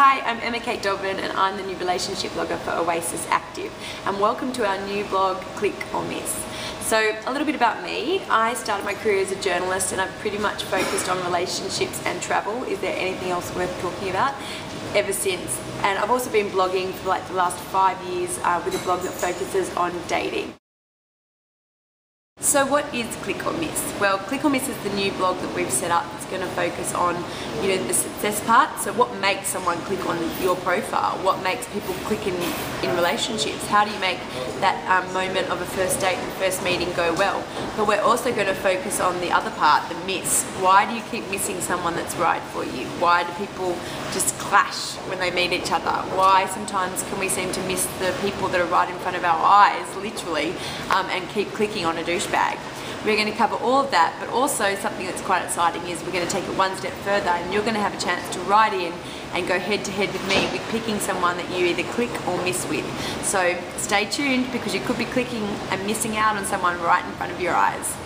Hi, I'm Emma Kate Dobbin and I'm the new relationship blogger for Oasis Active and welcome to our new blog Click or Miss. So a little bit about me. I started my career as a journalist and I've pretty much focused on relationships and travel. Is there anything else worth talking about? Ever since. And I've also been blogging for like the last five years uh, with a blog that focuses on dating. So what is Click or Miss? Well, Click or Miss is the new blog that we've set up It's going to focus on, you know, the success part. So what makes someone click on your profile? What makes people click in, in relationships? How do you make that um, moment of a first date and first meeting go well? But we're also going to focus on the other part, the miss. Why do you keep missing someone that's right for you? Why do people just clash when they meet each other? Why sometimes can we seem to miss the people that are right in front of our eyes, literally, um, and keep clicking on a douche bag. We're going to cover all of that, but also something that's quite exciting is we're going to take it one step further and you're going to have a chance to write in and go head to head with me with picking someone that you either click or miss with. So stay tuned because you could be clicking and missing out on someone right in front of your eyes.